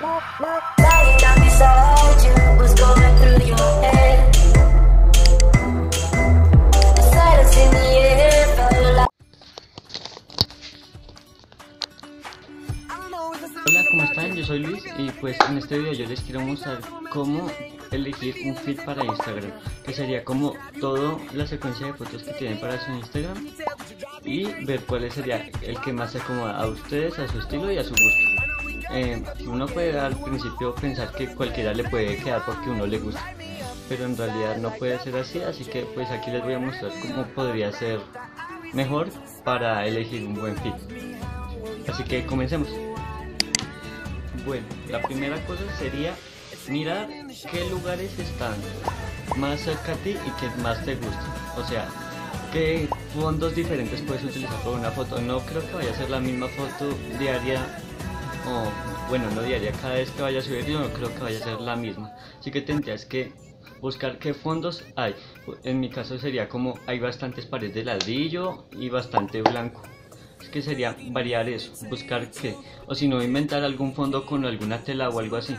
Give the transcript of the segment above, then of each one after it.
Hola, ¿cómo están? Yo soy Luis y pues en este video yo les quiero mostrar cómo elegir un feed para Instagram que sería como toda la secuencia de fotos que tienen para su Instagram y ver cuál sería el que más se acomoda a ustedes, a su estilo y a su gusto. Eh, uno puede al principio pensar que cualquiera le puede quedar porque uno le gusta pero en realidad no puede ser así así que pues aquí les voy a mostrar cómo podría ser mejor para elegir un buen feed así que comencemos bueno, la primera cosa sería mirar qué lugares están más cerca a ti y que más te gustan. O sea, qué fondos diferentes puedes utilizar por una foto. No creo que vaya a ser la misma foto diaria bueno, no diaria, cada vez que vaya a subir yo no creo que vaya a ser la misma. Así que tendrías que buscar qué fondos hay. En mi caso sería como hay bastantes paredes de ladrillo y bastante blanco que sería variar eso, buscar qué, o si no inventar algún fondo con alguna tela o algo así.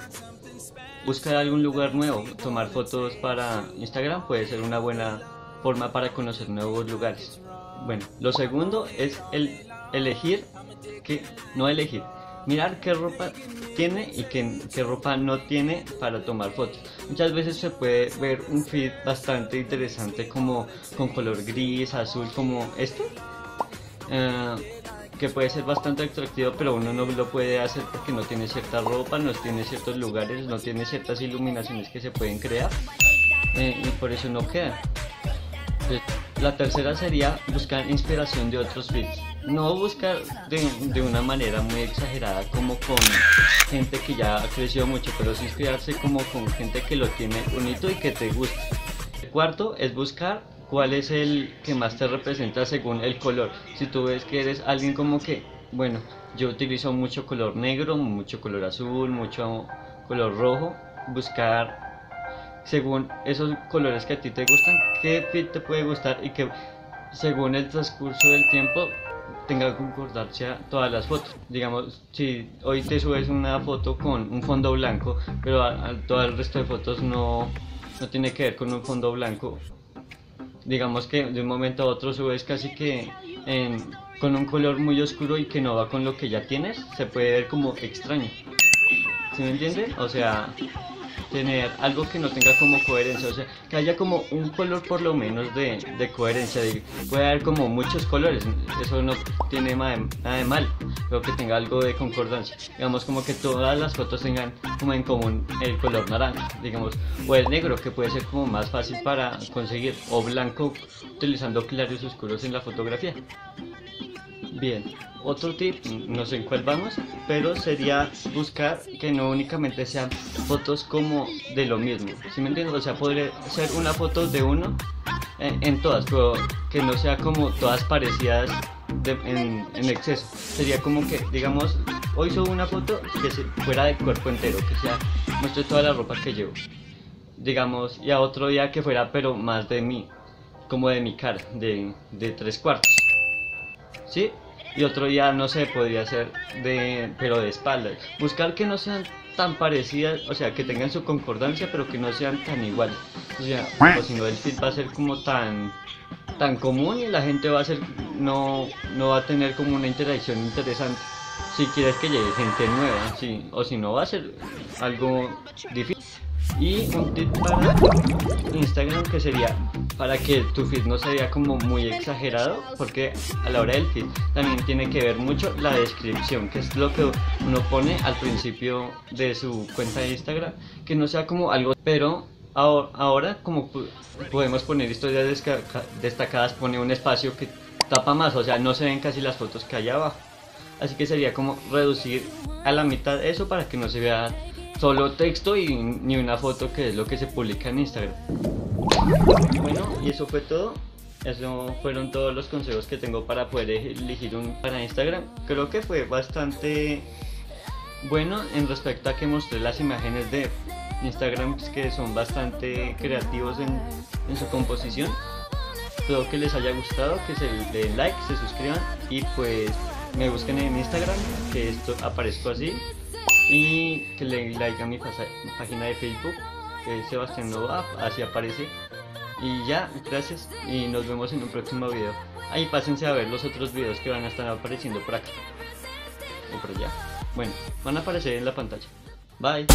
Buscar algún lugar nuevo, tomar fotos para Instagram puede ser una buena forma para conocer nuevos lugares. Bueno, lo segundo es el elegir, que no elegir, mirar qué ropa tiene y qué, qué, ropa no tiene para tomar fotos. Muchas veces se puede ver un feed bastante interesante como con color gris, azul, como este. Uh, que puede ser bastante atractivo, pero uno no lo puede hacer porque no tiene cierta ropa, no tiene ciertos lugares, no tiene ciertas iluminaciones que se pueden crear eh, y por eso no queda. La tercera sería buscar inspiración de otros feeds. No buscar de, de, una manera muy exagerada como con gente que ya ha crecido mucho, pero sí inspirarse como con gente que lo tiene bonito y que te gusta. El cuarto es buscar cuál es el que más te representa según el color. Si tú ves que eres alguien como que, bueno, yo utilizo mucho color negro, mucho color azul, mucho color rojo, buscar según esos colores que a ti te gustan, qué fit te puede gustar y que según el transcurso del tiempo tenga que concordarse a todas las fotos. Digamos, si hoy te subes una foto con un fondo blanco, pero a, a todo el resto de fotos no, no tiene que ver con un fondo blanco, digamos que de un momento a otro subes casi que con un color muy oscuro y que no va con lo que ya tienes, se puede ver como extraño. ¿Sí me entiende? O sea, tener algo que no tenga como coherencia, o sea, que haya como un color por lo menos de, de coherencia, de, puede haber como muchos colores, eso no tiene nada de, nada de mal, pero que tenga algo de concordancia, digamos como que todas las fotos tengan como en común el color naranja, digamos, o el negro que puede ser como más fácil para conseguir, o blanco utilizando claros oscuros en la fotografía. Bien, otro tip, no sé en cuál vamos, pero sería buscar que no únicamente sean fotos como de lo mismo. ¿Sí me entiendes? O sea, podría ser una foto de uno en, en todas, pero que no sea como todas parecidas de, en, en, exceso. Sería como que, digamos, hoy subo una foto que fuera de cuerpo entero, que sea, muestre toda la ropa que llevo. Digamos, y a otro día que fuera, pero más de mí, como de mi cara, de, de tres cuartos. ¿Sí? Y otro día no sé, podría ser de pero de espaldas. Buscar que no sean tan parecidas, o sea, que tengan su concordancia, pero que no sean tan iguales. O sea, o si no el feed va a ser como tan tan común y la gente va a ser no no va a tener como una interacción interesante. Si quieres que llegue gente nueva, sí, o si no va a ser algo difícil. Y un tip para Instagram que sería para que tu feed no se vea como muy exagerado, porque a la hora del feed también tiene que ver mucho la descripción, que es lo que uno pone al principio de su cuenta de Instagram, que no sea como algo, pero ahora como podemos poner historias destacadas, pone un espacio que tapa más, o sea, no se ven casi las fotos que hay abajo. Así que sería como reducir a la mitad eso para que no se vea solo texto y ni una foto que es lo que se publica en Instagram. Bueno, y eso fue todo. Eso fueron todos los consejos que tengo para poder elegir un para Instagram. Creo que fue bastante bueno en respecto a que mostré las imágenes de Instagram que son bastante creativos en, en su composición. Espero que les haya gustado, que se den like, se suscriban y pues me busquen en Instagram, que esto aparezco así y que le den like a mi página de Facebook, que es Sebastián Nova, así aparece. Y ya, gracias y nos vemos en un próximo video. Ahí pásense a ver los otros videos que van a estar apareciendo por aquí. O por allá. Bueno, van a aparecer en la pantalla. Bye.